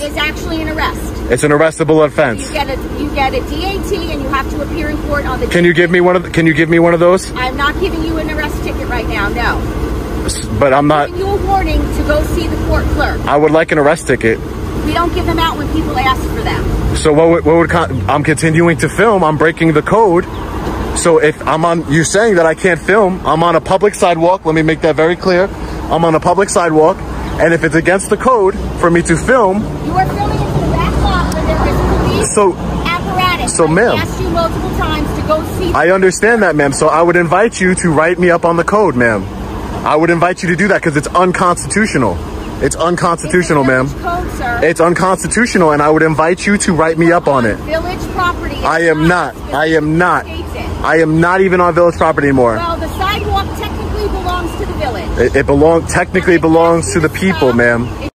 It is actually an arrest. It's an arrestable offense. You get a you get a DAT and you have to appear in court on the. Can you give me one of? The, can you give me one of those? I'm not giving you an arrest ticket right now. No. But I'm not. Giving you a warning to go see the court clerk. I would like an arrest ticket. We don't give them out when people ask for them. So what would, what would con- I'm continuing to film? I'm breaking the code. So if I'm on, you're saying that I can't film. I'm on a public sidewalk. Let me make that very clear. I'm on a public sidewalk, and if it's against the code for me to film, You are filming into the back lot where there is police So- apparatus. so, I ma'am- asked you multiple times to go see. I understand that, ma'am. So I would invite you to write me up on the code, ma'am. I would invite you to do that because it's unconstitutional. It's unconstitutional, ma'am. It's unconstitutional, and I would invite you to write me up on it. Village property. I am not. I am not. I am not even on village property anymore. Well, the sidewalk technically belongs to the village. It, it belong technically belongs to the people, ma'am.